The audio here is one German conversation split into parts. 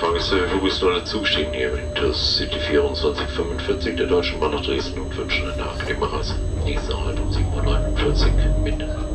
Fahrgäste. Wo bist du alle zustehen hier mit das City 2445 der Deutschen Bahn nach Dresden und wünschen eine angenehme Reise. Nächste Halt um 7.49 Uhr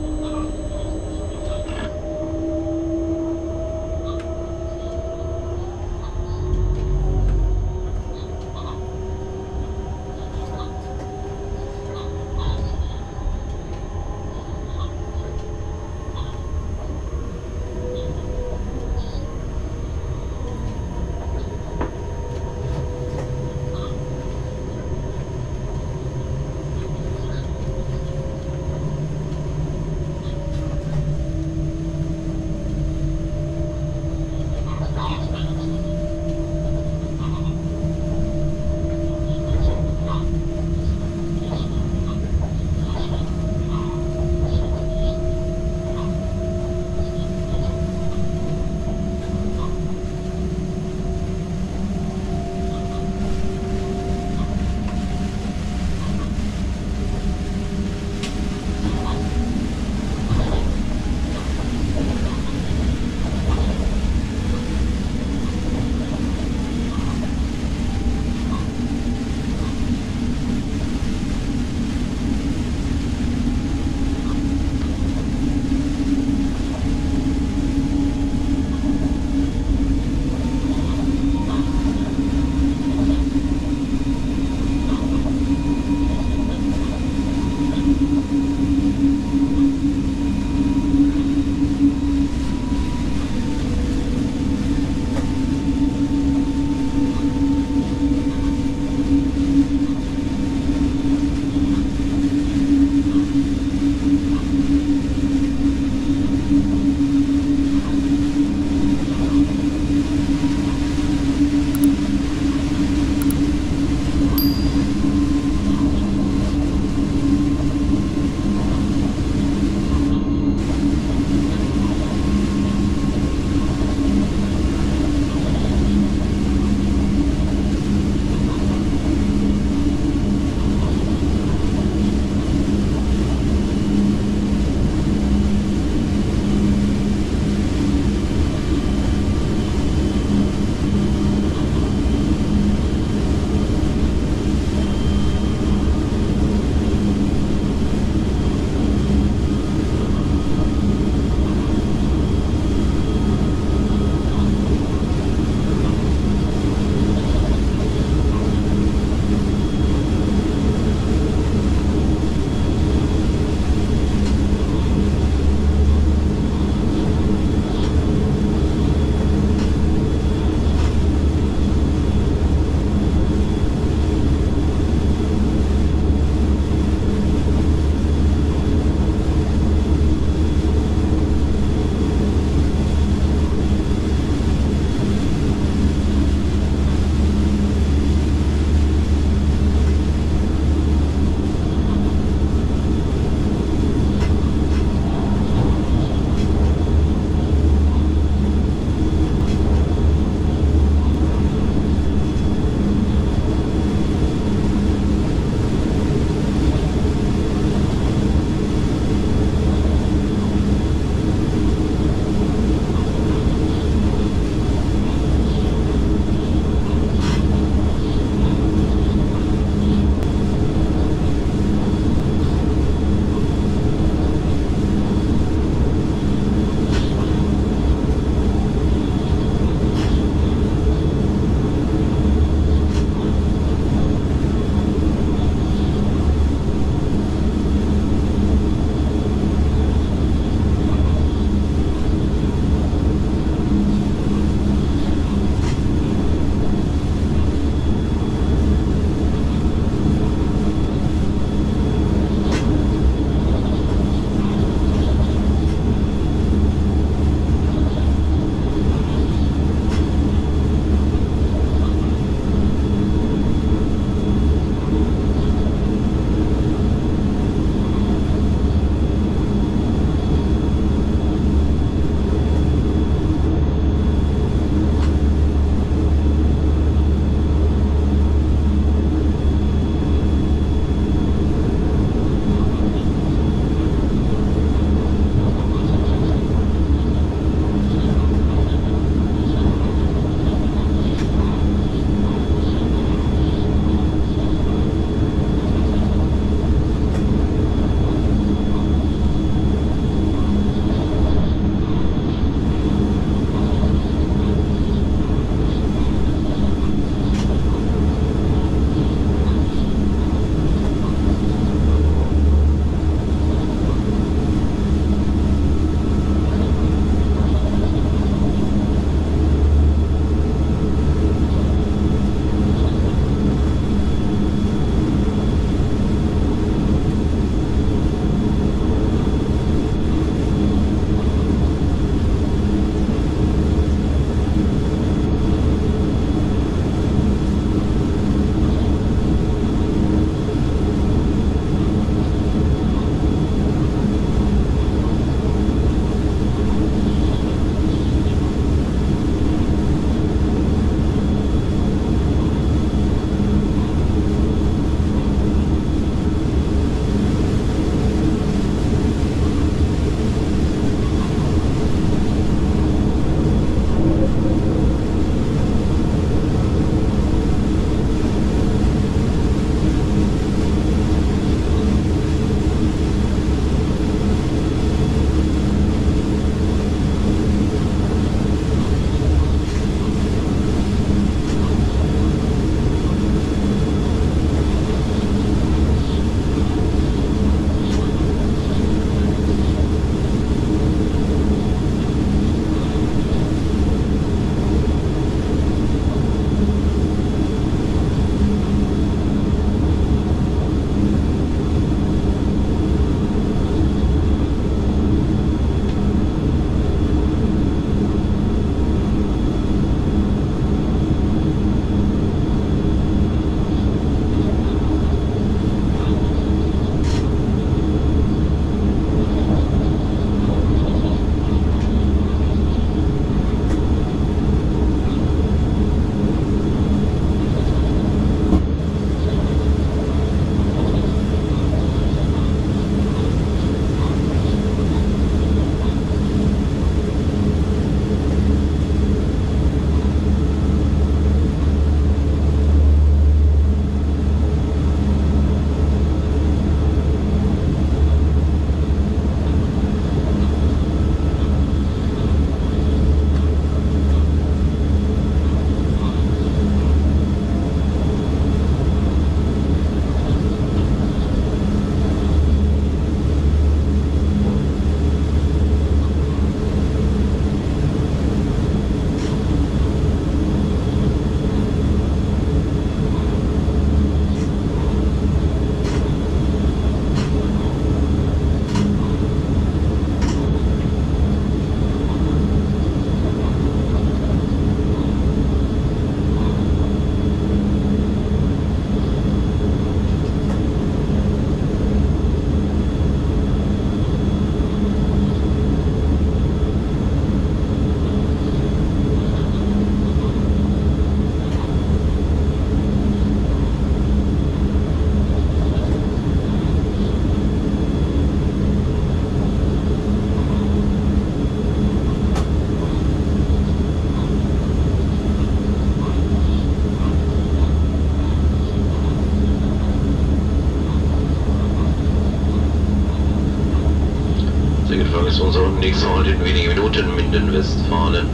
Minden. ist unser nächster Halt in wenigen Minuten Minden-Westfalen.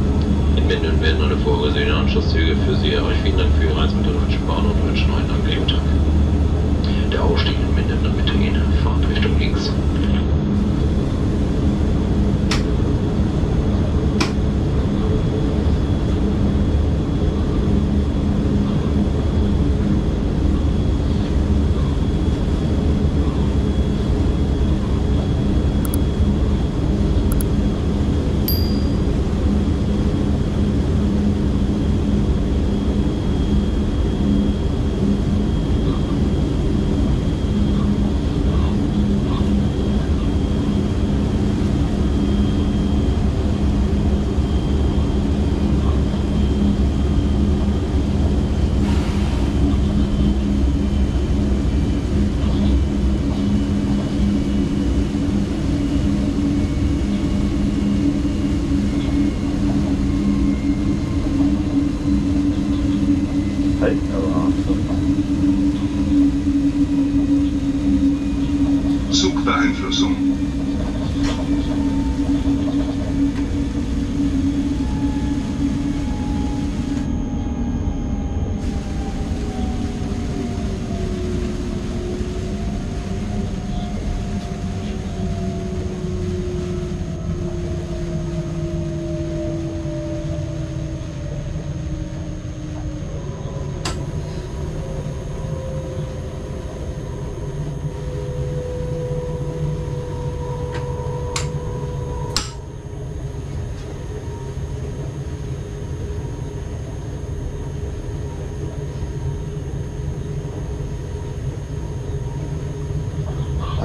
In Minden werden alle vorgesehenen Anschlusszüge für Sie erreicht. Vielen Dank für Ihre Reise mit der Deutschen Bahn und wünschen einen angenehmen Tag. Der Ausstieg in Minden, gehen. Fahrt Richtung links. Halt aber Zugbeeinflussung.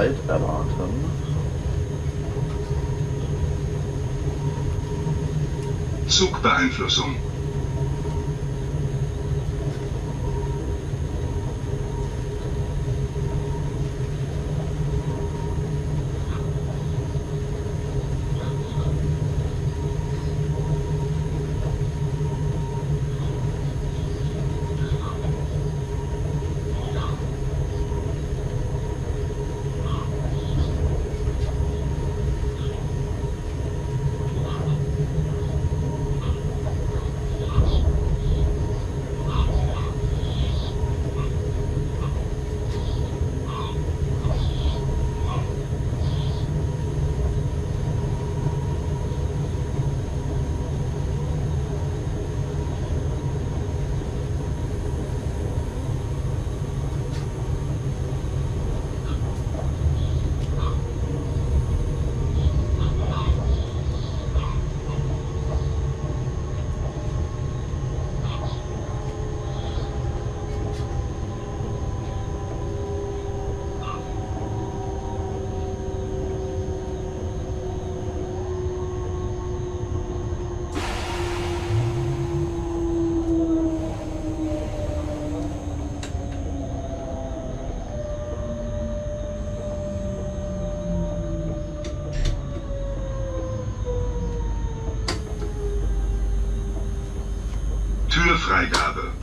Halt erwarten. Zugbeeinflussung. Freigabe.